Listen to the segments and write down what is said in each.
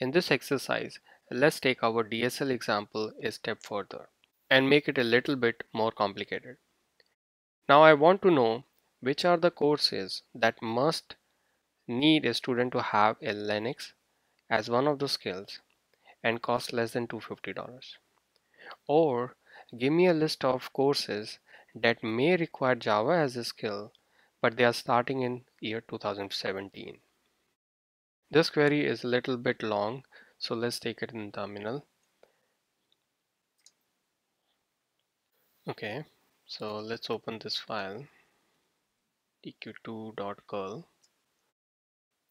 In this exercise, let's take our DSL example a step further and make it a little bit more complicated. Now I want to know which are the courses that must need a student to have a Linux as one of the skills and cost less than $250. Or give me a list of courses that may require Java as a skill but they are starting in year 2017. This query is a little bit long so let's take it in terminal. Okay, so let's open this file eq2.curl.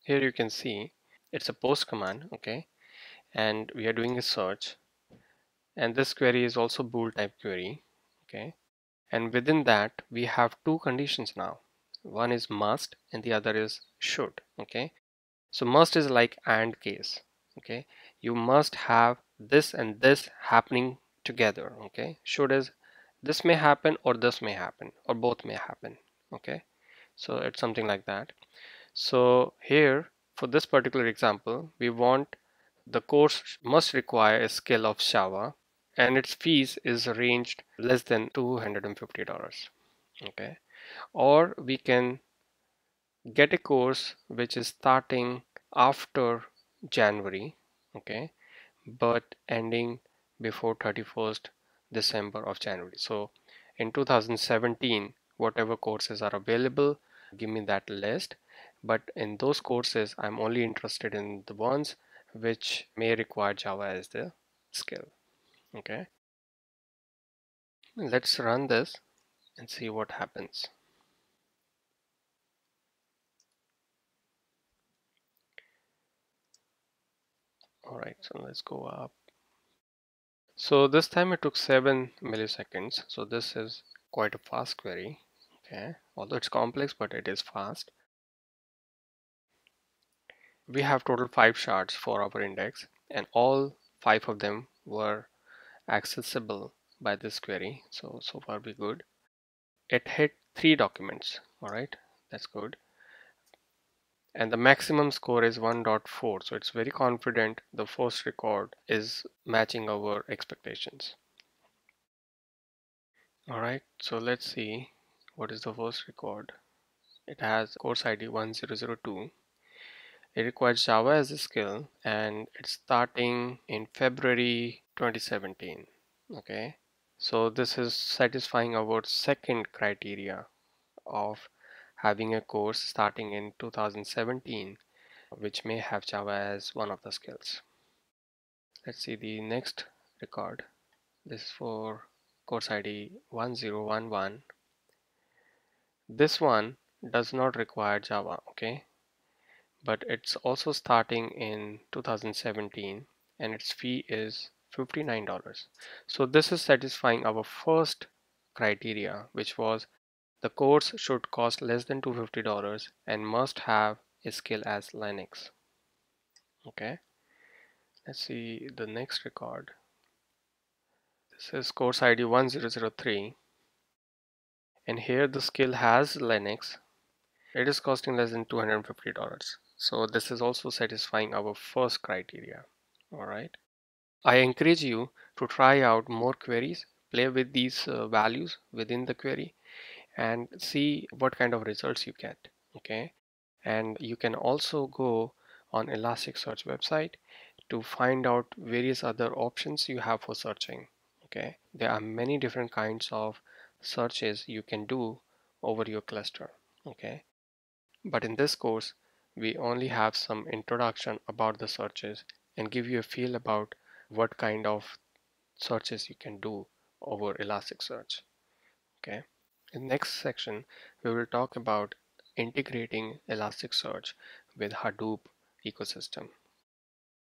Here you can see it's a post command, okay, and we are doing a search. And this query is also bool type query, okay. And within that we have two conditions now. One is must and the other is should, okay. So must is like and case, okay. You must have this and this happening together, okay. Should is this may happen or this may happen or both may happen okay so it's something like that so here for this particular example we want the course must require a skill of Java and its fees is ranged less than $250 okay or we can get a course which is starting after January okay but ending before 31st December of January. So in 2017, whatever courses are available, give me that list. But in those courses, I'm only interested in the ones which may require Java as the skill. Okay. Let's run this and see what happens. All right, so let's go up so this time it took 7 milliseconds. So this is quite a fast query. Okay, although it's complex, but it is fast. We have total 5 shards for our index and all 5 of them were accessible by this query. So, so far we good. It hit 3 documents. Alright, that's good and the maximum score is 1.4 so it's very confident the first record is matching our expectations. All right. So let's see what is the first record. It has course id 1002 it requires java as a skill and it's starting in february 2017 okay. So this is satisfying our second criteria of having a course starting in 2017 which may have Java as one of the skills. Let's see the next record. This is for course ID 1011. This one does not require Java, okay? But it's also starting in 2017 and its fee is $59. So this is satisfying our first criteria which was the course should cost less than $250 and must have a skill as Linux. Okay, let's see the next record. This is course ID 1003 and here the skill has Linux. It is costing less than $250. So this is also satisfying our first criteria. Alright. I encourage you to try out more queries, play with these uh, values within the query and see what kind of results you get okay? And you can also go on Elasticsearch website to find out various other options you have for searching okay? There are many different kinds of searches you can do over your cluster okay? But in this course we only have some introduction about the searches and give you a feel about what kind of searches you can do over Elasticsearch okay in next section, we will talk about integrating Elasticsearch with Hadoop ecosystem.